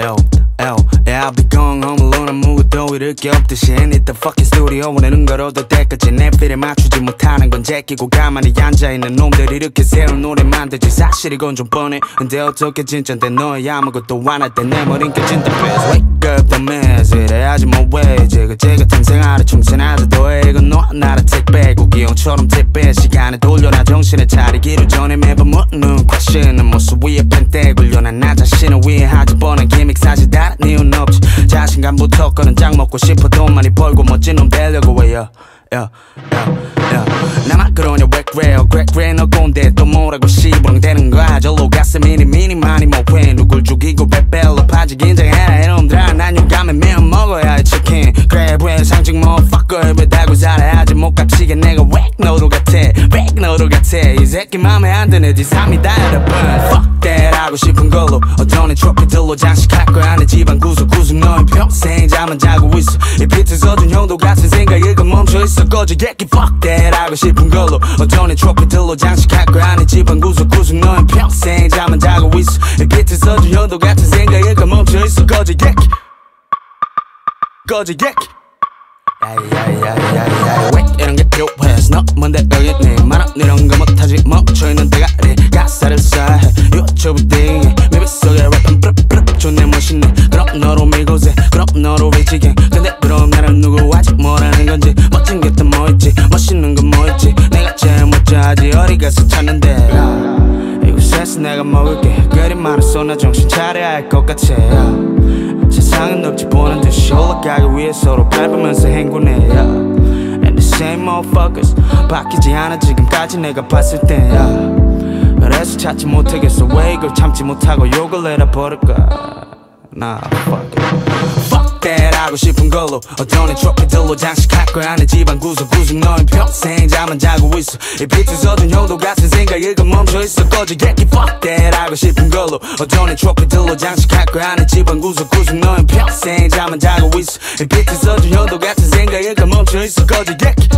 L, yeah, I'll be going home alone. 아무것도 잃을 게 없듯이 Hit the fucking studio. 원하는 걸 얻을 때까지 내 필에 맞추지 못하는 건 제끼고 가만히 앉아있는 놈들 이렇게 새로운 노래 만들지. 사실 이건 좀 뻔해. 근데 어떻게 진짠데 너의 아무것도 안할 때내 머린 깨진 the best Wake up the mess 이래야지 뭐왜 지그재 같은 생활에 충실하자. 더해 이건 너와 나라 택배 고기용처럼 택배 시간을 돌려놔. 정신을 차리기로 전에 매번 묻는 question은 모습 위에 펜대 굴려놔 나기 믹 사실 다른 이유는 없지. 자신감부터 거는 짱 먹고 싶어 돈 많이 벌고 멋진 놈 되려고 해요 야, 야, 야. 나만 그러냐 왜 그래요 그래 그래. 너 꼰대 또 뭐라고 시부렁대는 거야? 절로 가서 미니 미니 많이 못해 누굴 죽이고 벨벨로 파지 긴장해라 이놈들아 난 용감해. 매운 먹어야 해 치킨. 그래 왜 상징 motherfucker? 왜 달고 살아야지 못 깝치게 내가 왜 너도 같아? 왜 너도 같아? 이 새끼 맘에 안 드네 지 삶이 다 여러분 Fuck 하고 싶은 걸로 어쩌네 트로피들로 장식할 거야. 내 집안 구석구석 너의 평생 잠만 자고 있어. 이 비트 서준 형도 같은 생각에 그 멈춰있어 거지. 개끼 Fuck that 하고 싶은 걸로 어쩌네 트로피들로 장식할 거야. 내 집안 구석구석 너의 평생 잠만 자고 있어. 이 비트 서준 형도 같은 생각에 그 멈춰있어 거지. 개끼 거지. 개끼 야야야야야 이곳에서 내가 먹을게. 그리 많은 쏘나 정신 차려야 할 것 같아. 세상은 넓지 보는 듯이 올라가기 위해 서로 밟으면서 행군해. And the same motherfuckers 바뀌지 않아. 지금까지 내가 봤을 때야 그래서 찾지 못하겠어. 왜 이걸 참지 못하고 욕을 내다 버릴까? 나 fuck it 하고 싶은 걸로 어떤 트로피들로 장식할 거야. 내 집안 구석구석 너의 평생 잠만 자고 있어. 이 비트 서준 형도 같은 생각에 그 멈춰있어 거지. 개끼 Fuck that 하고 싶은 걸로 어떤 트로피들로 장식할 거야. 내 집안 구석구석 너의 평생 잠만 자고 있어. 이 비트 서준 형도 같은 생각에 그 멈춰있어 거지. 개끼